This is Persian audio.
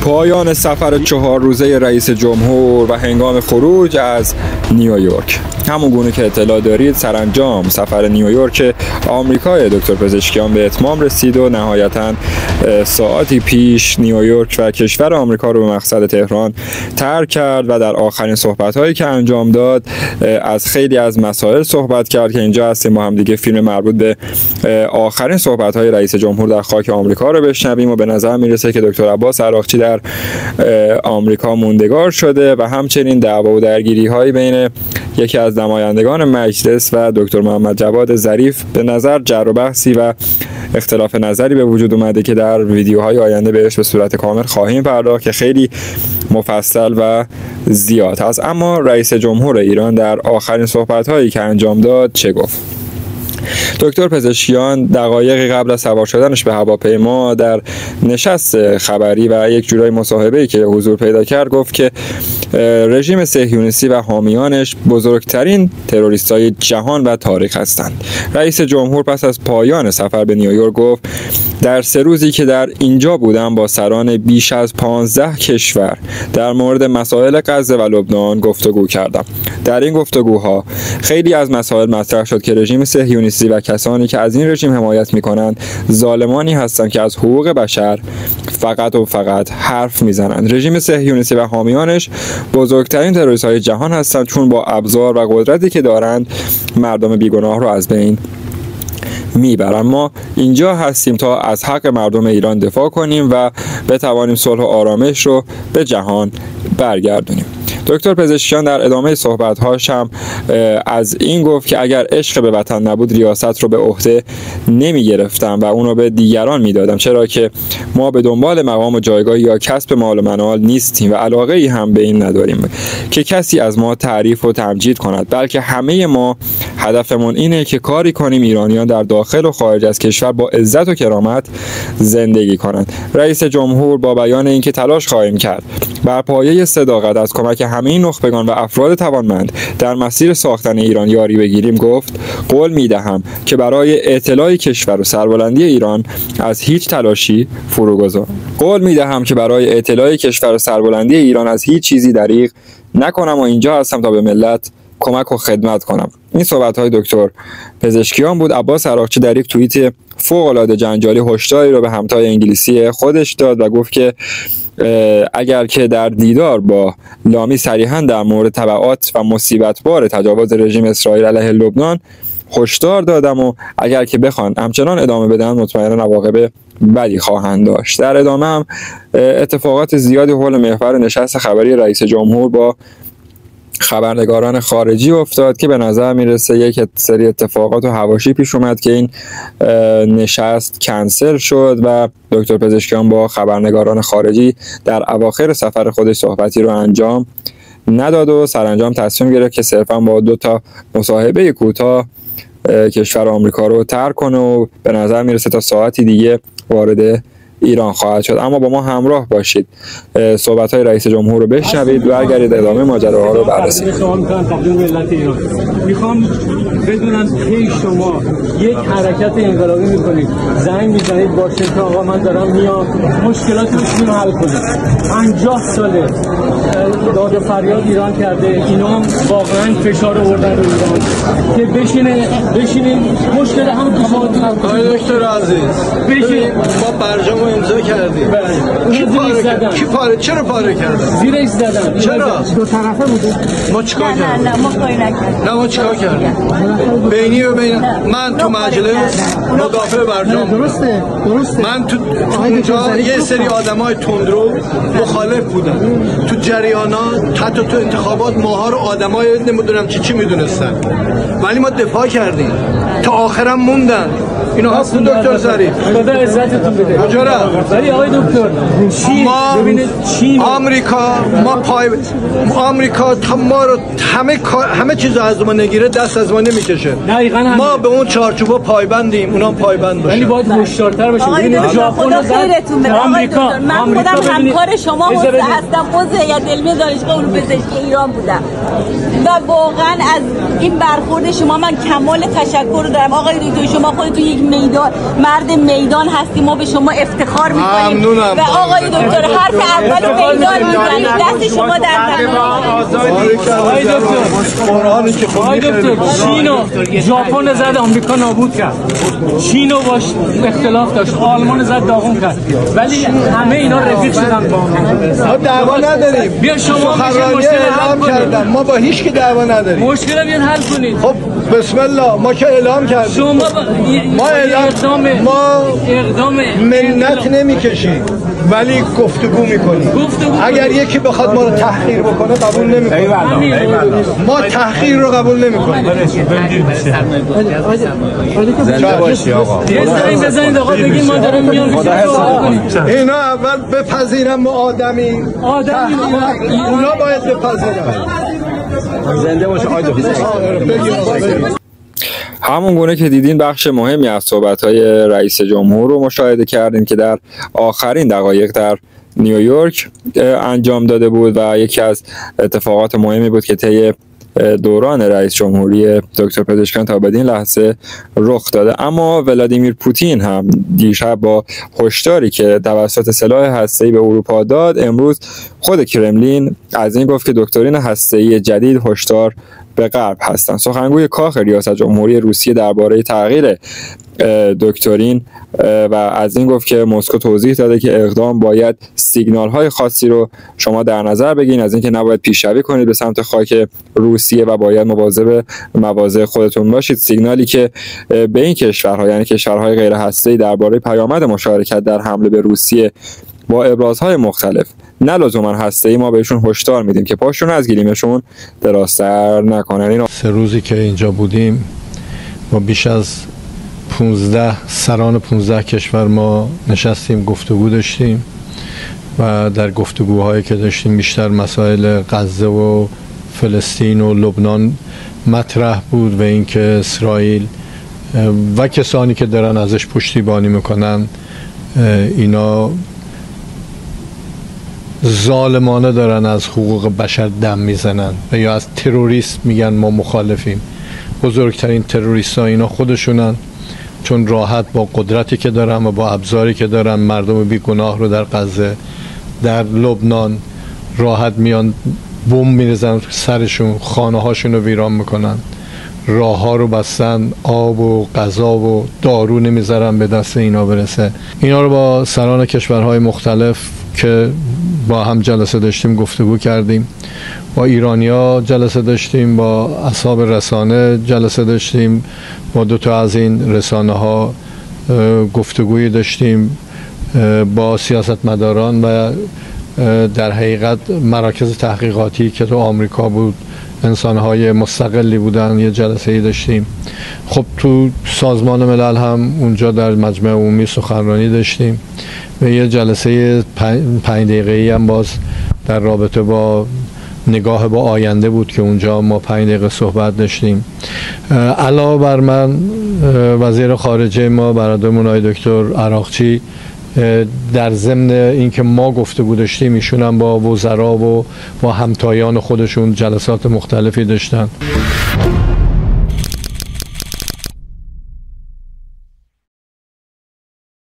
پایان سفر چهار روزه رئیس جمهور و هنگام خروج از نیویورک. همون گونه که اطلاع دارید سرانجام سفر نیویورک آمریکای دکتر پزشکیان به اتمام رسید و نهایتا ساعتی پیش نیویورک و کشور آمریکا رو به مقصد تهران ترک کرد و در آخرین صحبت هایی که انجام داد از خیلی از مسائل صحبت کرد که اینجا هستیم. با هم دیگه فیلم مربوط به آخرین صحبت های رئیس جمهور در خاک آمریکا رو بشنویم و به نظر می‌رسه که دکتر عباس عراقچی در آمریکا موندگار شده و همچنین دعوا و درگیری های بین یکی از نمایندگان مجلس و دکتر محمد جواد ظریف به نظر جر و بحثی و اختلاف نظری به وجود اومده که در ویدیوهای آینده بهش به صورت کامل خواهیم پرداخت که خیلی مفصل و زیاد هست. اما رئیس جمهور ایران در آخرین صحبت هایی که انجام داد چه گفت؟ دکتر پزشکیان دقایقی قبل از سوار شدنش به هواپیما در نشست خبری و یک جورای مصاحبه که حضور پیدا کرد گفت که رژیم صهیونیستی و حامیانش بزرگترین تروریست های جهان و تاریخ هستند. رئیس جمهور پس از پایان سفر به نیویورک گفت در سه روزی که در اینجا بودم با سران بیش از 15 کشور در مورد مسائل غزه و لبنان گفتگو کردم. در این گفتگوها خیلی از مسائل مطرح شد که رژیم صهیونیستی و کسانی که از این رژیم حمایت می کنند ظالمانی هستند که از حقوق بشر فقط و فقط حرف می‌زنند. رژیم صهیونیستی و حامیانش بزرگترین تروریست های جهان هستند چون با ابزار و قدرتی که دارند مردم بیگناه را از بین می‌برن ما اینجا هستیم تا از حق مردم ایران دفاع کنیم و بتوانیم صلح و آرامش رو به جهان برگردونیم. دکتر پزشکیان در ادامه صحبتهاش هم از این گفت که اگر عشق به وطن نبود ریاست رو به عهده نمی گرفتم و اون رو به دیگران می‌دادم. چرا که ما به دنبال مقام و جایگاه یا کسب مال و منال نیستیم و علاقه ای هم به این نداریم که کسی از ما تعریف و تمجید کند بلکه همه ما هدفمون اینه که کاری کنیم ایرانیان در داخل و خارج از کشور با عزت و کرامت زندگی کنند. رئیس جمهور با بیان اینکه تلاش خواهیم کرد. بر پایه صداقت از کمک همه نخبگان و افراد توانمند در مسیر ساختن ایران یاری بگیریم گفت قول می دهم که برای اطلاع کشور و سربلندی ایران از هیچ تلاشی فرو گذارم قول می دهم که برای اطلاع کشور و سربلندی ایران از هیچ چیزی دریغ نکنم و اینجا هستم تا به ملت کمک و خدمت کنم. این صحبت های دکتر پزشکیان بود. عباس عراقچی در یک توییت فوق العاده جنجالی هشداری رو به همتای انگلیسی خودش داد و گفت که اگر که در دیدار با لامی صریحا در مورد تبعات و مصیبت بار تجاوز رژیم اسرائیل علیه لبنان هشدار دادم و اگر که بخوان همچنان ادامه بدن مطمئنا عواقب بدی خواهند داشت. در ادامه هم اتفاقات زیادی حول محور نشست خبری رئیس جمهور با خبرنگاران خارجی افتاد که به نظر می‌رسه یک سری اتفاقات و هواشی پیش اومد که این نشست کنسل شد و دکتر پزشکیان با خبرنگاران خارجی در اواخر سفر خودش صحبتی رو انجام نداد و سرانجام تصمیم گرفت که صرفا با دو تا مصاحبه کوتاه کشور آمریکا رو ترک کنه و به نظر می‌رسه تا ساعتی دیگه وارد ایران خواهد شد. اما با ما همراه باشید. صحبت های رئیس جمهور رو بشنوید و برگردید ادامه ماجراها رو بررسی می‌خوام بدونم کی شما یک حرکت انقلابی می‌کنید. زنگ می‌زنید واشنگتن آقا من دارم میام. مشکلاتتون رو حل کنید 50 ساله داد و فریاد ایران کرده. اینا واقعا فشار آوردن رو ایران. که بشینه بشینیم. مشکل هم آقای دکتر عزیز بشین. ما برجام امضا کردیم. کی پاره کرد؟ کی پاره چرا پاره کرد زیرش زدن چرا؟ دو طرفه بوده. ما چیکار نه کردیم؟ نه ما کاری نکردیم. نه ما چیکار کردیم؟ بینی و بین من تو مجلس مدافع برجام. درسته درسته. من تو تو اونجا یه سری آدمای تندرو مخالف بودن. تو جریانات حتی تو انتخابات ماها رو آدمای نمی‌دونم چی چی می‌دونستن. ولی ما دفاع کردیم. تا آخرم موندن. اینا هست دکتر ظریف خدا عزتتون بده کجا؟ ولی آقای دکتر چی ما ببینید چی آمریکا ما پای آمریکا تا ما رو همه همه چیز از ما نگیره دست از ما نمی‌کشه. ما به اون چارچوبا پایبندیم اونا پایبند ولی باشن باید باشیم آقای ببینید خدا. خیرتون بده آقای آمریکا دکتر من خودم. همکار شما. هستم عضو هیئت علمی دانشگاه علوم پزشکی ایران بودم و واقعا از این برخورد شما من کمال تشکر رو دارم آقای دکتر شما خودتون یک میدان مرد میدان هستی ما به شما افتخار می‌کنیم. و آقای دکتر حرف اول میدان می‌زنید دست شما در آقای دکتر. که آقای دکتر. چین و ژاپن زد آمریکا نابود کرد. چین و باش اختلاف داشت. آلمان زد داغون کرد. ولی همه اینا رفیق شدن با هم. ما دعوا نداریم. بیا شما مشکل حل. کردن. ما با هیچ کی دعوا نداریم. مشکل بیان حل کنید. خب بسم الله ما که اعلام کردیم. شما با... ما اعلام اقدام ما اقدام منت نمی‌کشیم ولی گفتگو می‌کنیم. اگر یکی بخواد ما رو تحقیر بکنه قبول نمی‌کنیم. ما تحقیر رو قبول نمی‌کنیم. زنده باشی آقا. یه زنگ بزنید آقا بگید ما داریم میان خدا حفظت کنه. اینا اول بپذیرن ما آدمی آدمی اونا باید بپذیرن. زنده همون گونه که دیدین بخش مهمی از صحبت‌های رئیس جمهور رو مشاهده کردیم که در آخرین دقایق در نیویورک انجام داده بود و یکی از اتفاقات مهمی بود که طی دوران رئیس جمهوری دکتر پزشکیان تا بدین لحظه رخ داده. اما ولادیمیر پوتین هم دیشب با هشداری که توسط سلاح هسته‌ای به اروپا داد امروز خود کرملین از این گفت که دکترین هسته‌ای جدید هشدار به غرب هستند سخنگوی کاخ ریاست جمهوری روسیه درباره تغییر دکترین و از این گفت که مسکو توضیح داده که اقدام باید سیگنال های خاصی رو شما در نظر بگیرید از اینکه نباید پیشروی کنید به سمت خاک روسیه و باید مواظب مواضع خودتون باشید. سیگنالی که به این کشورها یعنی کشورهای غیر هسته‌ای درباره پیامد مشارکت در حمله به روسیه با ابرازهای مختلف. نه لزوما هسته‌ای ما بهشون هشدار میدیم که پاشون از گلیمشون دراستر نکنن. این سه روزی که اینجا بودیم با بیش از 15 سران 15 کشور ما نشستیم گفتگو داشتیم و در گفتگوهایی که داشتیم بیشتر مسائل غزه و فلسطین و لبنان مطرح بود و اینکه اسرائیل و کسانی که دارن ازش پشتیبانی می‌کنن اینا ظالمانه دارن از حقوق بشر دم می‌زنن و یا از تروریست میگن ما مخالفیم. بزرگترین تروریست ها اینا خودشونن چون راحت با قدرتی که دارن و با ابزاری که دارن مردم بیگناه رو در غزه در لبنان راحت میان بم میرزن سرشون خانه هاشون رو ویران می‌کنن. راه ها رو بستن آب و غذا و دارو نمی‌ذارن به دست اینا برسه. اینا رو با سران کشورهای مختلف که با هم جلسه داشتیم گفتگو کردیم. با ایرانیا جلسه داشتیم با اصحاب رسانه جلسه داشتیم. با دو تا از این رسانه ها گفتگویی داشتیم. با سیاستمداران و در حقیقت مراکز تحقیقاتی که تو آمریکا بود. انسانهای مستقلی بودن یه جلسه ای داشتیم. خب تو سازمان ملل هم اونجا در مجمع عمومی سخنرانی داشتیم. و یه جلسه پنج دقیقه هم باز در رابطه با نگاه با آینده بود که اونجا ما پنج دقیقه صحبت داشتیم. علاوه بر من وزیر خارجه ما برادرمون آقای دکتر عراقچی در ضمن اینکه ما گفتگو داشتیم ایشون هم با وزرا و با همتایان خودشون جلسات مختلفی داشتن.